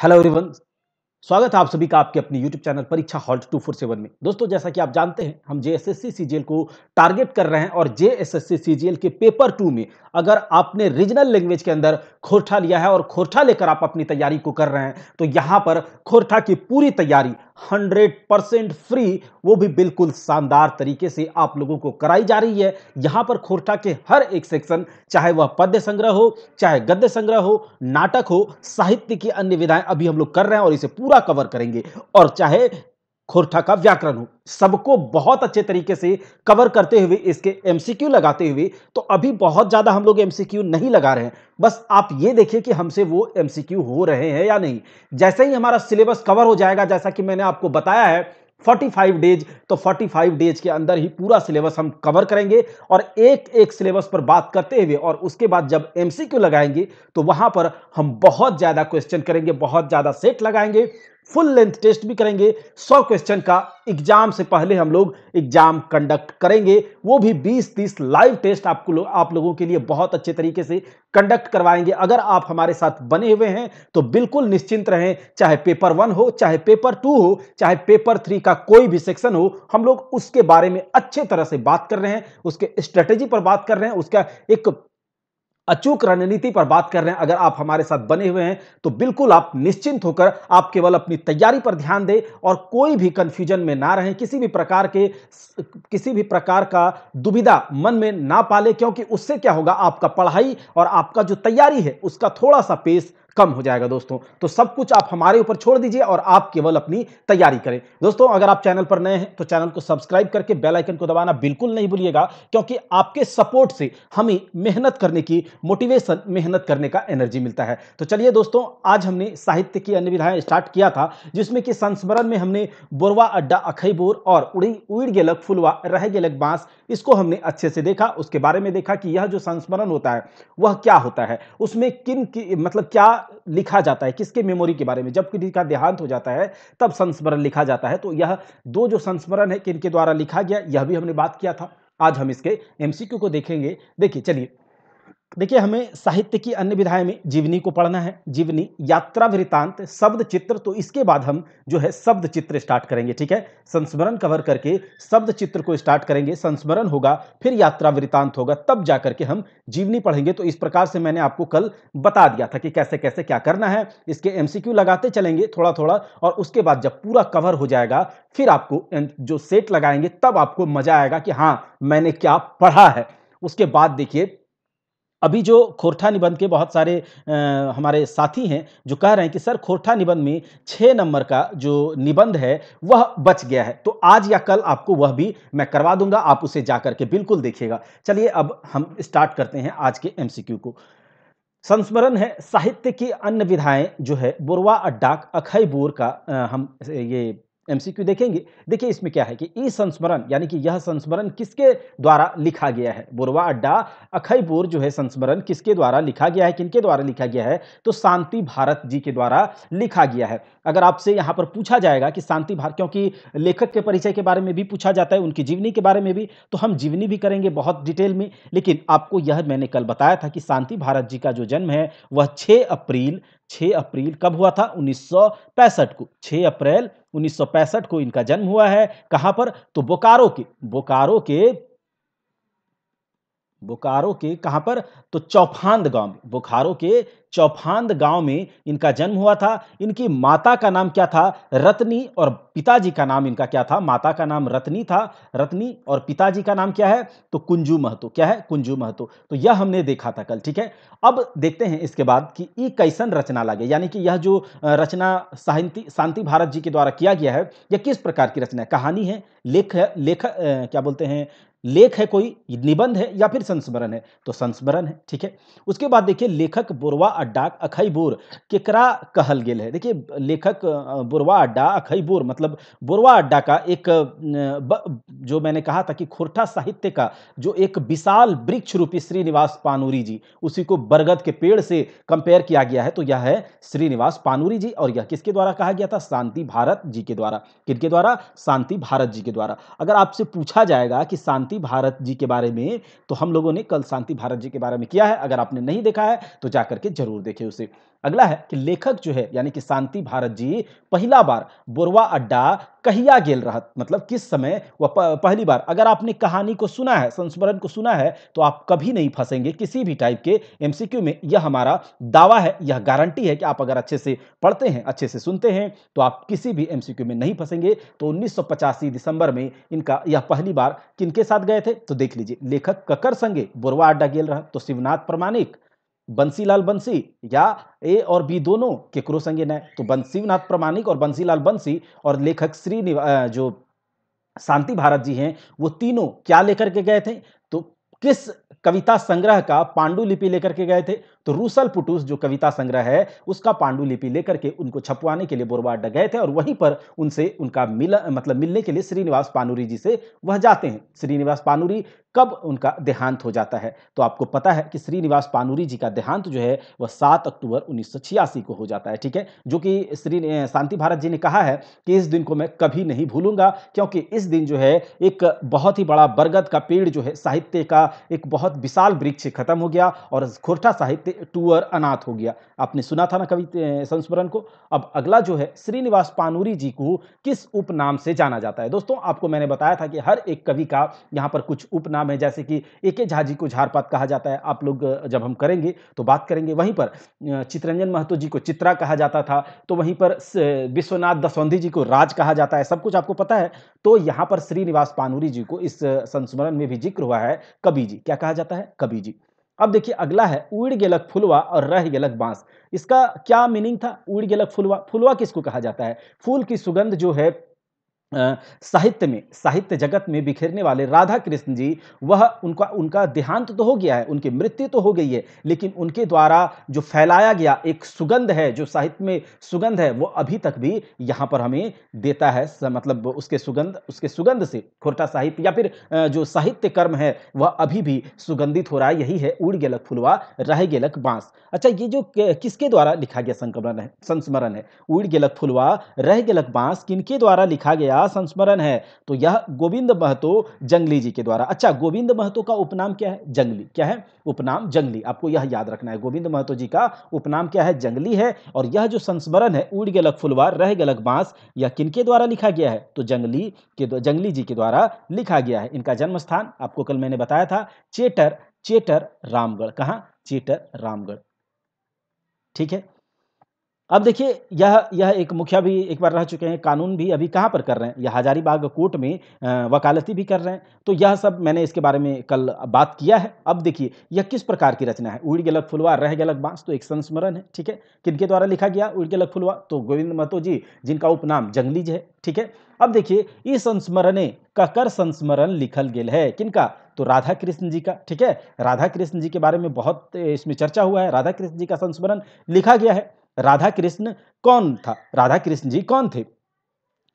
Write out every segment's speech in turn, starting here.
Hello everyone स्वागत है आप सभी का आपके अपने यूट्यूब चैनल परीक्षा हॉल्ट 247 में। दोस्तों, जैसा कि आप जानते हैं, हम जेएसएससी सीजीएल को टारगेट कर रहे हैं और जेएसएससी सीजीएल के पेपर टू में अगर आपने रीजनल लैंग्वेज के अंदर खोरठा लिया है और खोरठा लेकर आप अपनी तैयारी को कर रहे हैं तो यहाँ पर खोरठा की पूरी तैयारी 100 परसेंट फ्री, वो भी बिल्कुल शानदार तरीके से आप लोगों को कराई जा रही है। यहाँ पर खोरठा के हर एक सेक्शन, चाहे वह पद्य संग्रह हो, चाहे गद्य संग्रह हो, नाटक हो, साहित्य की अन्य विधाएँ अभी हम लोग कर रहे हैं और इसे पूरा कवर करेंगे। और चाहे खोरठा का व्याकरण हो। सबको बहुत अच्छे तरीके से कवर करते हुए इसके एमसीक्यू लगाते हुए तो अभी बहुत ज़्यादा हम लोग एमसीक्यू नहीं लगा रहे हैं। बस आप ये देखिए कि हमसे वो एमसीक्यू हो रहे हैं या नहीं। जैसे ही हमारा सिलेबस कवर हो जाएगा, जैसा कि मैंने आपको बताया है 45 डेज़ तो 45 डेज़ के अंदर ही पूरा सिलेबस हम कवर करेंगे और एक एक सिलेबस पर बात करते हुए और उसके बाद जब एमसीक्यू लगाएँगे तो वहाँ पर हम बहुत ज़्यादा क्वेश्चन करेंगे, बहुत ज़्यादा सेट लगाएँगे। फुल लेंथ टेस्ट भी करेंगे। 100 क्वेश्चन का एग्ज़ाम से पहले हम लोग एग्ज़ाम कंडक्ट करेंगे। वो भी 20-30 लाइव टेस्ट आपको लो, आप लोगों के लिए बहुत अच्छे तरीके से कंडक्ट करवाएँगे। अगर आप हमारे साथ बने हुए हैं तो बिल्कुल निश्चिंत रहें। चाहे पेपर वन हो चाहे पेपर टू हो चाहे पेपर थ्री का कोई भी सेक्शन हो हम लोग उसके बारे में अच्छे तरह से बात कर रहे हैं उसके स्ट्रेटेजी पर बात कर रहे हैं उसका एक अचूक रणनीति पर बात कर रहे हैं। अगर आप हमारे साथ बने हुए हैं तो बिल्कुल आप निश्चिंत होकर आप केवल अपनी तैयारी पर ध्यान दें और कोई भी कंफ्यूजन में ना रहें, किसी भी प्रकार के किसी भी प्रकार का दुविधा मन में ना पाले, क्योंकि उससे क्या होगा? आपका पढ़ाई और आपका जो तैयारी है, उसका थोड़ा सा पेस कम हो जाएगा दोस्तों। तो सब कुछ आप हमारे ऊपर छोड़ दीजिए और आप केवल अपनी तैयारी करें। दोस्तों, अगर आप चैनल पर नए हैं तो चैनल को सब्सक्राइब करके बेल आइकन को दबाना बिल्कुल नहीं भूलिएगा, क्योंकि आपके सपोर्ट से हमें मेहनत करने की, मोटिवेशन मेहनत करने का एनर्जी मिलता है। तो चलिए दोस्तों, आज हमने साहित्य की अन्य विधाएँ स्टार्ट किया था, जिसमें कि संस्मरण में हमने बोरवा, अड्डा अखईबोर और उड़ी, उड़ गेलक, फुलवा, रह गेलक बाँस, इसको हमने अच्छे से देखा, उसके बारे में देखा कि यह जो संस्मरण होता है, वह क्या होता है? उसमें किन की मतलब क्या लिखा जाता है, किसके मेमोरी के बारे में? जब किसी का देहांत हो जाता है, तब संस्मरण लिखा जाता है। तो यह दो जो संस्मरण है, किनके द्वारा लिखा गया, यह भी हमने बात किया था। आज हम इसके एमसीक्यू को देखेंगे। देखिए, चलिए देखिए, हमें साहित्य की अन्य विधाएँ में जीवनी को पढ़ना है। जीवनी यात्रा वृतांत, शब्द चित्र तो इसके बाद हम जो है शब्द चित्र स्टार्ट करेंगे, ठीक है? संस्मरण कवर करके शब्द चित्र को स्टार्ट करेंगे। संस्मरण होगा, फिर यात्रा वृतांत होगा, तब जाकर के हम जीवनी पढ़ेंगे। तो इस प्रकार से मैंने आपको कल बता दिया था कि कैसे कैसे क्या करना है। इसके एमसीक्यू लगाते चलेंगे थोड़ा थोड़ा और उसके बाद जब पूरा कवर हो जाएगा, फिर आपको जो सेट लगाएँगे, तब आपको मज़ा आएगा कि हाँ मैंने क्या पढ़ा है। उसके बाद देखिए अभी जो खोरठा निबंध के बहुत सारे आ, हमारे साथी हैं जो कह रहे हैं कि सर खोरठा निबंध में छः नंबर का जो निबंध है वह बच गया है। तो आज या कल आपको वह भी मैं करवा दूँगा आप उसे जाकर के बिल्कुल देखिएगा। चलिए अब हम स्टार्ट करते हैं आज के एमसीक्यू को। संस्मरण है साहित्य की अन्य विधाएँ जो है बुरवा अड्डाक अखई बोर का आ, हम ये एमसीक्यू देखेंगे। देखिए, इसमें क्या है कि ई संस्मरण, यानी कि यह संस्मरण किसके द्वारा लिखा गया है? बुरवा अड्डा अखईपुर जो है संस्मरण किसके द्वारा लिखा गया है? किनके द्वारा लिखा गया है? तो शांति भारत जी के द्वारा लिखा गया है। अगर आपसे यहाँ पर पूछा जाएगा कि शांति भारत, क्योंकि लेखक के परिचय के बारे में भी पूछा जाता है, उनकी जीवनी के बारे में भी तो हम जीवनी भी करेंगे बहुत डिटेल में। लेकिन आपको यह मैंने कल बताया था कि शांति भारत जी का जो जन्म है, वह छः अप्रैल 6 अप्रैल कब हुआ था? उन्नीस सौ पैंसठ को। 6 अप्रैल 1965 को इनका जन्म हुआ है। कहाँ पर? तो बोकारो के बोकारो के बोकारो के कहाँ पर? तो चौफांद गाँव बोकारो के चौफांद गाँव में इनका जन्म हुआ था। इनकी माता का नाम क्या था? रत्नी और पिताजी का नाम इनका क्या था? माता का नाम रत्नी था। रत्नी और पिताजी का नाम क्या है? तो कुंजू महतो। क्या है? कुंजू महतो। तो यह हमने देखा था कल, ठीक है? अब देखते हैं इसके बाद कि ई कैसन रचना लगे यानी कि यह जो रचना शांति शांति भारत जी के द्वारा किया गया है, यह किस प्रकार की रचना है? कहानी है? लेख लेख क्या बोलते हैं? लेख है कोई, निबंध है या फिर संस्मरण है तो संस्मरण है, ठीक है? उसके बाद देखिए, लेखक बुरवा अड्डा अखईबोर केकरा कहल गेल है? देखिए, लेखक बुरवा अड्डा अखईबोर मतलब बुरवा अड्डा का एक जो मैंने कहा था कि खुरठा साहित्य का जो एक विशाल वृक्ष रूपी श्रीनिवास पानूरी जी, उसी को बरगद के पेड़ से कंपेयर किया गया है तो यह है श्रीनिवास पानूरी जी और यह किसके द्वारा कहा गया था? शांति भारत जी के द्वारा। किनके द्वारा? शांति भारत जी के द्वारा। अगर आपसे पूछा जाएगा कि शांति शांति भारत जी के बारे में तो हम लोगों ने कल शांति भारत जी के बारे में किया है। अगर आपने नहीं देखा है तो जाकर के ज़रूर देखें उसे। अगला है कि लेखक जो है, यानी कि शांति भारत जी, पहला बार बोरवा अड्डा कहिया गेल रहत? मतलब किस समय? वह पहली बार। अगर आपने कहानी को सुना है, संस्मरण को सुना है तो आप कभी नहीं फंसेंगे किसी भी टाइप के एमसीक्यू में। यह हमारा दावा है, यह गारंटी है कि आप अगर अच्छे से पढ़ते हैं, अच्छे से सुनते हैं तो आप किसी भी एमसीक्यू में नहीं फंसेंगे। तो उन्नीस सौ पचासी दिसंबर में इनका यह पहली बार किनके साथ गए थे? तो देख लीजिए, लेखक ककर संगे बोरवा अड्डा गेल रहा तो शिवनाथ प्रमाणिक बंसीलाल बंसी या ए और बी दोनों केकरो संगे न तो बंसीनाथ प्रमाणिक और बंसीलाल बंसी और लेखक श्री जो शांति भारत जी हैं, वो तीनों क्या लेकर के गए थे? तो किस कविता संग्रह का पांडुलिपि लेकर के गए थे? तो रूसल पुटूस जो कविता संग्रह है, उसका पांडुलिपि लेकर के उनको छपवाने के लिए बोरवा अड्डा गए थे और वहीं पर उनसे उनका मिल मतलब मिलने के लिए श्रीनिवास पानुरी जी से वह जाते हैं। श्रीनिवास पानुरी, कब उनका देहांत हो जाता है? तो आपको पता है कि श्रीनिवास पानुरी जी का देहांत जो है, वह सात अक्टूबर उन्नीस सौ छियासी को हो जाता है, ठीक है? जो कि श्री शांति भारत जी ने कहा है कि इस दिन को मैं कभी नहीं भूलूँगा, क्योंकि इस दिन जो है, एक बहुत ही बड़ा बरगद का पेड़ जो है, साहित्य का एक बहुत विशाल वृक्ष खत्म हो गया और खोरठा साहित्य टूअर अनाथ हो गया। आपने सुना था ना कवि संस्मरण को? अब अगला जो है, श्रीनिवास पानुरी जी को किस उपनाम से जाना जाता है? दोस्तों, आपको मैंने बताया था कि हर एक कवि का यहाँ पर कुछ उपनाम है, जैसे कि ए के झाजी को झारपात कहा जाता है, आप लोग जब हम करेंगे तो बात करेंगे वहीं पर। चित्रंजन महतो जी को चित्रा कहा जाता था तो वहीं पर विश्वनाथ दसौंधी जी को राज कहा जाता है, सब कुछ आपको पता है। तो यहाँ पर श्रीनिवास पानूरी जी को इस संस्मरण में भी ज़िक्र हुआ है, कवि जी। क्या कहा जाता है? कवि जी। अब देखिए, अगला है उड़ गेलक फुलवा और रह गेलक बाँस। इसका क्या मीनिंग था? उड़ गेलक फुलवा फुलवा किसको कहा जाता है? फूल की सुगंध जो है साहित्य में, साहित्य जगत में बिखरने वाले राधा कृष्ण जी, वह उनका उनका देहांत तो हो गया है, उनकी मृत्यु तो हो गई है, लेकिन उनके द्वारा जो फैलाया गया एक सुगंध है, जो साहित्य में सुगंध है, वो अभी तक भी यहाँ पर हमें देता है मतलब उसके सुगंध उसके सुगंध से खोरटा साहित्य या फिर जो साहित्य कर्म है, वह अभी भी सुगंधित हो रहा है, यही है उड़ गेलक फुलवा, रह गेलक बाँस। अच्छा ये जो किसके द्वारा लिखा गया संकमरण है, संस्मरण है? उड़ गेलक फुलवा, रह गेलक बाँस किनके द्वारा लिखा गया? संस्मरण है तो यह गोविंद महतो जंगली जी के द्वारा। अच्छा गोविंद महतो का उपनाम क्या है? जंगली। क्या है? उपनाम जंगली। आपको यह याद रखना है, गोविंद महतो जी का उपनाम क्या है? जंगली है, और यह जो संस्मरण है उड़ गलक फुलवार, रह गलक बाँस, यह किनके द्वारा लिखा गया है? तो जंगली के जंगली जी के द्वारा लिखा गया है। इनका जन्म स्थान आपको कल मैंने बताया था, चेटर चेटर रामगढ़। कहा? चेटर रामगढ़। ठीक है? अब देखिए, यह यह एक मुखिया भी एक बार रह चुके हैं, कानून भी अभी कहाँ पर कर रहे हैं? यह हजारीबाग कोर्ट में वकालती भी कर रहे हैं। तो यह सब मैंने इसके बारे में कल बात किया है। अब देखिए, यह किस प्रकार की रचना है? उड़ गलक फुलवा, रह गलक बाँस तो एक संस्मरण है, ठीक है? किनके द्वारा लिखा गया उड़ गलक फुलवा? तो गोविंद महतो जी, जिनका उपनाम जंगली जी है ठीक है? अब देखिए इस संस्मरणे, ककर संस्मरण लिखल गेल है। किनका? तो राधा कृष्ण जी का, ठीक है? राधा कृष्ण जी के बारे में बहुत इसमें चर्चा हुआ है। राधा कृष्ण जी का संस्मरण लिखा गया है। राधा कृष्ण कौन था? राधा कृष्ण जी कौन थे?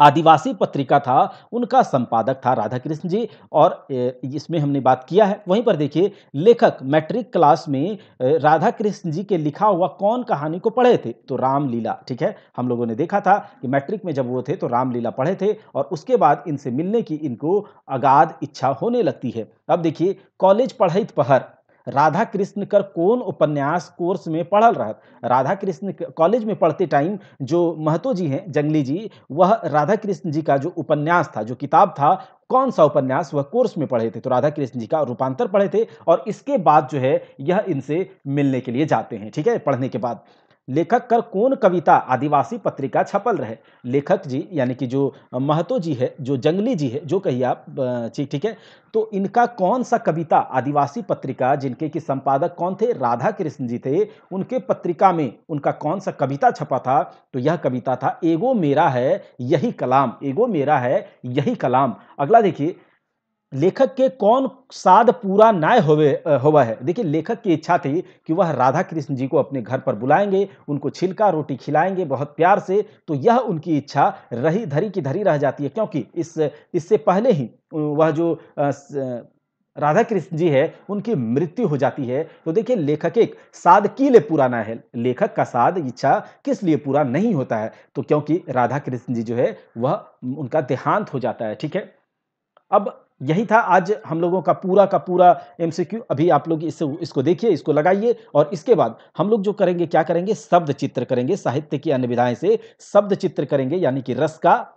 आदिवासी पत्रिका था, उनका संपादक था राधा कृष्ण जी और इसमें हमने बात किया है। वहीं पर देखिए, लेखक मैट्रिक क्लास में राधा कृष्ण जी के लिखा हुआ कौन कहानी को पढ़े थे? तो रामलीला, ठीक है? हम लोगों ने देखा था कि मैट्रिक में जब वो थे तो रामलीला पढ़े थे और उसके बाद इनसे मिलने की इनको अगाध इच्छा होने लगती है। अब देखिए, कॉलेज पढ़ित पहर राधा कृष्ण कर कौन उपन्यास कोर्स में पढ़ल रहा राधा कृष्ण कॉलेज में पढ़ते टाइम जो महतो जी हैं, जंगली जी, वह राधा कृष्ण जी का जो उपन्यास था, जो किताब था, कौन सा उपन्यास वह कोर्स में पढ़े थे? तो राधा कृष्ण जी का रूपांतर पढ़े थे और इसके बाद जो है, यह इनसे मिलने के लिए जाते हैं, ठीक है? पढ़ने के बाद। लेखक कर कौन कविता आदिवासी पत्रिका छपल रहे। लेखक जी, यानी कि जो महतो जी है, जो जंगली जी है, जो कहिए आप ठीक है? तो इनका कौन सा कविता आदिवासी पत्रिका जिनके की संपादक कौन थे? राधा कृष्ण जी थे। उनके पत्रिका में उनका कौन सा कविता छपा था? तो यह कविता था, एगो मेरा है, यही कलाम, एगो मेरा है, यही कलाम। अगला देखिए लेखक के कौन साध पूरा न्याय होवे हुआ है? देखिए, लेखक की इच्छा थी कि वह राधा कृष्ण जी को अपने घर पर बुलाएँगे, उनको छिलका, रोटी खिलाएँगे बहुत प्यार से तो यह उनकी इच्छा रही धरी की धरी रह जाती है। क्योंकि इस, इससे पहले ही वह जो राधा कृष्ण जी है, उनकी मृत्यु हो जाती है। तो देखिए, लेखक एक साध की लिए पूरा ना है। लेखक का साध इच्छा किस लिए पूरा नहीं होता है? तो क्योंकि राधा कृष्ण जी जो है, वह उनका देहांत हो जाता है, ठीक है? अब यही था। आज हम लोगों का पूरा का पूरा एमसीक्यू अभी आप लोग इससे इसको देखिए इसको लगाइए और इसके बाद हम लोग जो करेंगे क्या करेंगे? शब्द चित्र करेंगे साहित्य की अन्य विधाएँ से शब्द चित्र करेंगे यानी कि रस का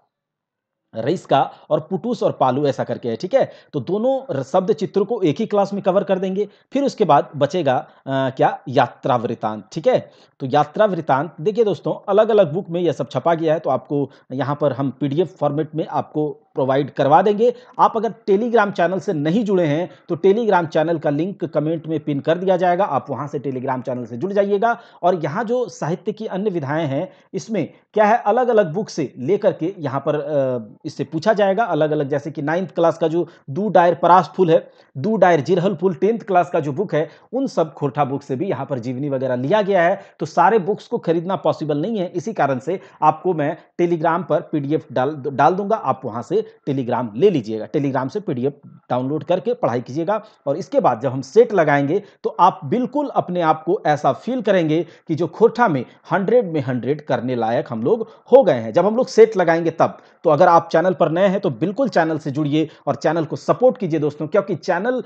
रईस का और पुटूस और पालू ऐसा करके है ठीक है? तो दोनों शब्द चित्रों को एक ही क्लास में कवर कर देंगे फिर उसके बाद बचेगा आ, क्या? यात्रा वृतांत ठीक है? तो यात्रा वृतांत देखिए दोस्तों अलग अलग बुक में यह सब छपा गया है तो आपको यहाँ पर हम पीडीएफ फॉर्मेट में आपको प्रोवाइड करवा देंगे। आप अगर टेलीग्राम चैनल से नहीं जुड़े हैं तो टेलीग्राम चैनल का लिंक कमेंट में पिन कर दिया जाएगा। आप वहाँ से टेलीग्राम चैनल से जुड़ जाइएगा। और यहाँ जो साहित्य की अन्य विधाएँ हैं, इसमें क्या है? अलग अलग बुक से लेकर के यहाँ पर इससे पूछा जाएगा। अलग अलग जैसे कि नाइन्थ क्लास का जो दू डायर परास फुल है दू डायर जिरहल फुल टेंथ क्लास का जो बुक है, उन सब खोरठा बुक से भी यहाँ पर जीवनी वगैरह लिया गया है। तो सारे बुक्स को खरीदना पॉसिबल नहीं है। इसी कारण से आपको मैं टेलीग्राम पर पीडीएफ डाल डाल दूँगा। आप वहाँ से टेलीग्राम ले लीजिएगा। टेलीग्राम से पीडीएफ डाउनलोड करके पढ़ाई कीजिएगा और इसके बाद जब हम सेट लगाएँगे तो आप बिल्कुल अपने आप को ऐसा फील करेंगे कि जो खोटा में हंड्रेड में हंड्रेड करने लायक हम लोग हो गए हैं। जब हम लोग सेट लगाएँगे तब तो अगर आप चैनल पर नए हैं तो बिल्कुल चैनल से जुड़िए और चैनल को सपोर्ट कीजिए दोस्तों, क्योंकि चैनल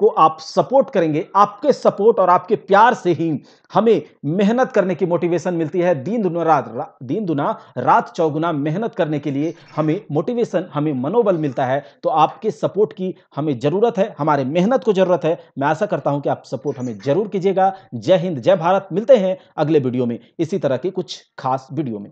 को आप सपोर्ट करेंगे, आपके सपोर्ट और आपके प्यार से ही हमें मेहनत करने की मोटिवेशन मिलती है। दिन दुना रात दिन दुना रात चौगुना मेहनत करने के लिए हमें मोटिवेशन हमें मनोबल मिलता है। तो आपके सपोर्ट की हमें ज़रूरत है, हमारे मेहनत को ज़रूरत है। मैं आशा करता हूँ कि आप सपोर्ट हमें ज़रूर कीजिएगा। जय हिंद, जय भारत, मिलते हैं अगले वीडियो में। इसी तरह की कुछ खास वीडियो में।